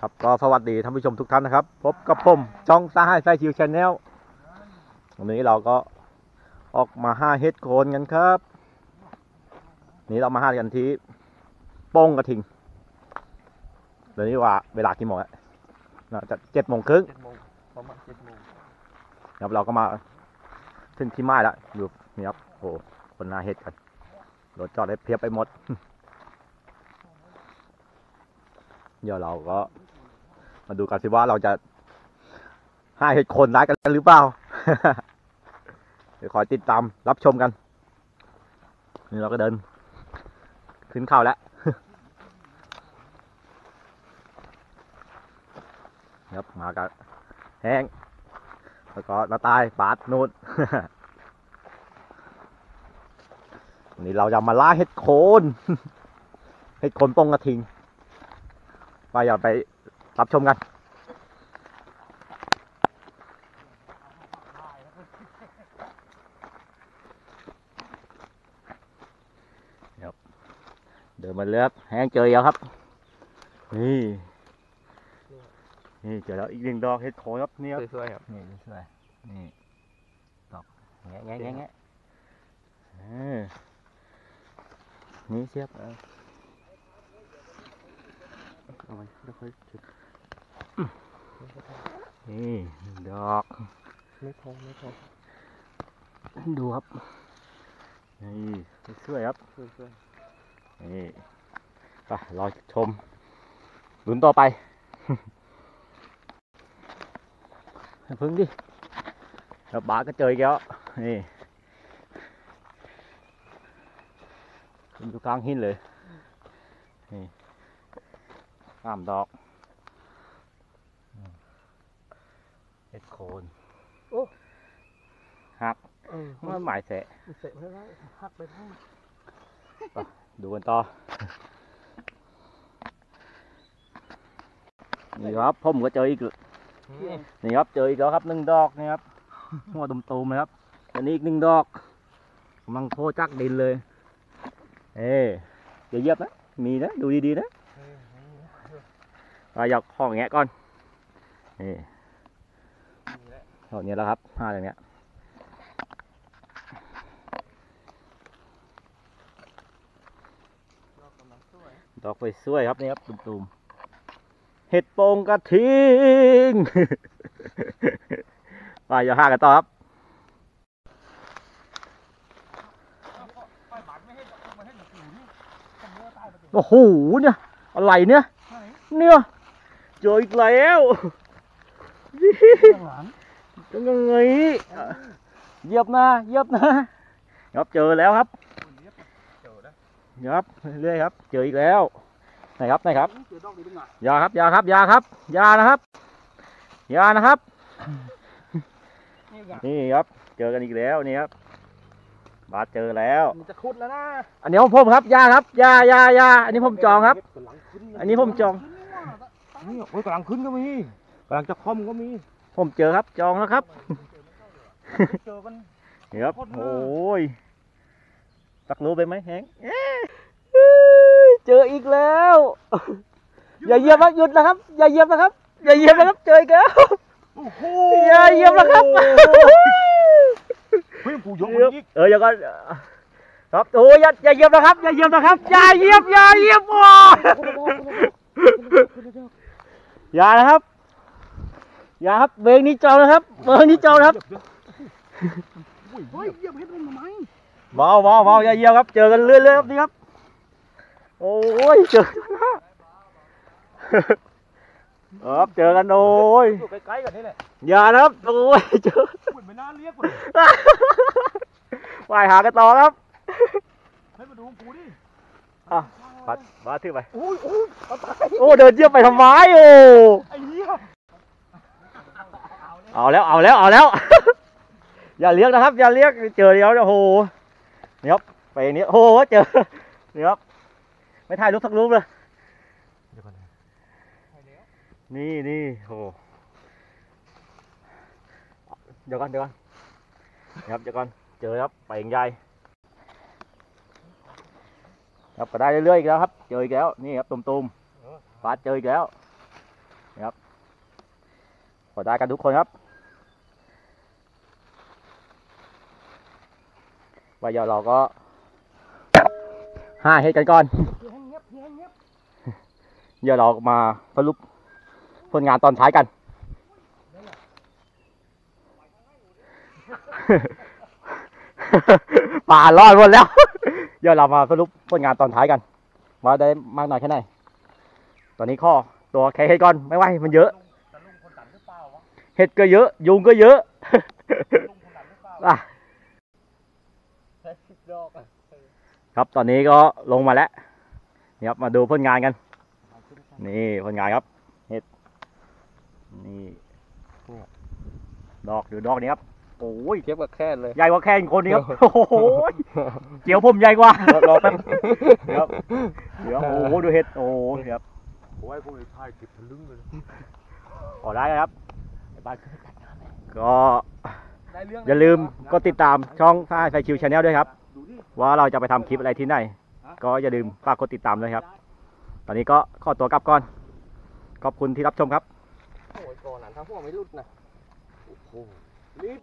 ครับก็สวัสดีท่านผู้ชมทุกท่านนะครับ พบกับผมจ้องซ่าให้ไซชิวชาแนลวันนี้เราก็ออกมาห้าเฮ็ดโคนกันครับ นี่เรามาห้ากันที่โป้งกระทิงเดี๋ยวนี้ว่าเวลากี่โมงแล้วน่าจะเจ็ดโมงครึ่งเจ็ดโมงประมาณเจ็ดโมงครับเราก็มาถึงที่ไม้แล้วอยู่นี่ครับโอ้คนนาเฮ็ดกันรถจอดได้เพียบไปหมดเดี๋ยวเราก็ มาดูกันสิว่าเราจะให้เห็ดโคนร้ายกันหรือเปล่า เดี๋ยวคอยติดตามรับชมกัน นี่เราก็เดิน ขึ้นเขาแล้วครับมากันแห้งแล้วก็นาตายบาดนูนวันนี้เราจะมาล่าเห็ดโคน เห็ดโคนปงกระทิงไปอย่าไป รับชมกันครับเดินมาเลือกแห้งเจอแล้วครับ นี่นี่เจอแล้วอีกหนึ่งดอกเห็ดโคนครับนี่ครับสวยๆครับนี่สวยนี่ดอกแงะแงะแงะแงะเออนี่เสียบเออเอาไว้แล้วค่อยจุด นี่ดอกไม่พอไม่พอดูครับนี่สวยครับสวยนี่ไปรอชมลุ้นต่อไปให้พึ่งดิแล้วบาสก็เจออีกแล้วนี่ขึ้นอยู่กลางหินเลยนี่ข้ามดอกอืมเห็ ดโคนหักๆเออมันหมายแสะเสร็จไม่ได้หักไปทั้งดูกันต่อ นี่ครับผมก็เจออีกนี่นี่ครับเจออีกแล้วครับหนึ่งดอกนี่ครับหัวตุ่มๆเลยครับ อันนี้อีกหนึ่งดอกกำลังโผล่จากดินเลย เอ๊อย่าเหยียบนะ มีนะ ดูดีๆนะเราอยากห้องแงะก่อนนี่ เท่านี้แล้วครับห้าอย่างเนี้ยดอกไปสวยครับนี่ครับตุ่มๆเห็ดโป่งกระทิงไปอย่าห้ากันต่อครับโอ้โหเนี่ยอะไรเนี่ย เนี่ยเจออีกแล้ว จะยังไงเหยียบนะเหยียบนะครับเจอแล้วครับเจอแล้วครับเรื่อยๆครับ เจออีกแล้วไหนครับไหนครับเจอดอกดีเป็นไงอยาครับอยาครับอยาครับอยานะครับอยานะครับนี่ไงนี่ครับ เจอกันอีกแล้วนี่ครับบาสเจอแล้วมันจะคุดแล้วนะอันนี้ของผมครับยาครับยายายาอันนี้ผมจองครับ อันนี้ผมจองนี่โอ้ยกำลังขึ้นก็มีกำลังจะคอมก็มี ผมเจอครับจองแล้วครับเจอกันนี่ครับโคตรโอมาก้ยตักรู้ไปไหมแฮงเอ้ยเจออีกแล้ว อย่าเหยียบนะหยุดนะครับ อย่าเหยียบนะครับ อย่าเหยียบนะครับเจออีกแล้วโอ้โหอย่าเหยียบนะครับเฮ้ยกูยกเหยียบมันอีกเอออย่าก่อนครับโอ้ยอย่าอย่าเหยียบนะครับ อย่าเหยียบนะครับ อย่าเหยียบอย่าเหยียบโอ้ยอย่านะครับ อย่าครับเบรกนี้จองนะครับเบรกนี้จองนะครับเฮ้ยเหยียบเฮ็ดมันทำไมเบาเบาเบาอย่าเหยียบครับ เจอกันเรื่อยๆครับนี่ครับ โอ้ยเจอครับเจอกันโอ้ยอยู่ใกล้ๆกันนี่แหละอย่านะครับโอ้ยเจอคุณไม่น่าเรียกเลยไปหากันต่อครับให้มาดูกูดิอะบัดบัดถือไปโอ้ยโอ้ยเอาตายโอ้เดินเยี่ยมไปทำไมโอ้ไอ้เหี้ย เอาแล้วเอาแล้วเอาแล้ว อย่าเรียกนะครับ อย่าเรียกเจอเดียวโอ้โหนี่ครับไปอย่างนี้โอ้โหเจอนี่ครับไม่ถ่ายรูปสักรูปเลยเดี๋ยวก่อนนะนี่นี่โอ้โหเดี๋ยวก่อนเดี๋ยวก่อนนี่ครับเดี๋ยวก่อนเจอครับไปอย่างใหญ่ครับก็ได้เรื่อยๆอีกแล้วครับ เจออีกแล้วนี่ครับตุ่มๆฟาดเจออีกแล้วนะครับพอได้กันทุกคนครับ ว่าเดี๋ยวเราก็ห้าเฮ็ดกันก่อนเพียงเงียบเพียงเงียบเดี๋ยวเรามาสรุปผลงานตอนท้ายกัน ป่ารอดหมดแล้ว เดี๋ยวเรามาสรุปผลงานตอนท้ายกัน ว่าได้มากน้อยแค่ไหน ตอนนี้ข้อตัวแค่เห็ดก่อนไม่ไหวมันเยอะแต่ลุงคนดันหรือเปล่าวะเห็ดก็เยอะ ยุงก็เยอะลุงคนดันหรือเปล่าอะใช้สิบ ดอกอะครับตอนนี้ก็ลงมาแล้วนี่ครับมาดูผลงานกัน นี่ผลงานครับเห็ดนี่ดอกดูดอกนี้ครับโอ้ยเทียบกับแค่เลยใหญ่กว่าแค่อีกคนนี้ครับโอ้โหเจียวผมใหญ่กว่ารอแป๊บครับเดี๋ยวโอ้โหดูเห็ดโอ้โหนี่ครับโอ้ยพวกไอ้พายเก็บทะลึ่งเลยขอได้ครับไอ้บ้านขึ้นไปจัดงานเลยก็ได้เรื่ องอย่าลืมกดติดตามช่องฟ้าไฟคิวชาแนลด้วยครับดูดิว่าเราจะไปทำคลิปอะไรที่ไหน ก็อย่าลืมฝากกดติดตามด้วยครับ ตอนนี้ก็ขอตัวกลับก่อน ขอบคุณที่รับชมครับโอ้ยก่อนนั้นถ้าพวกไม่รุดนะโอ้โหรีบ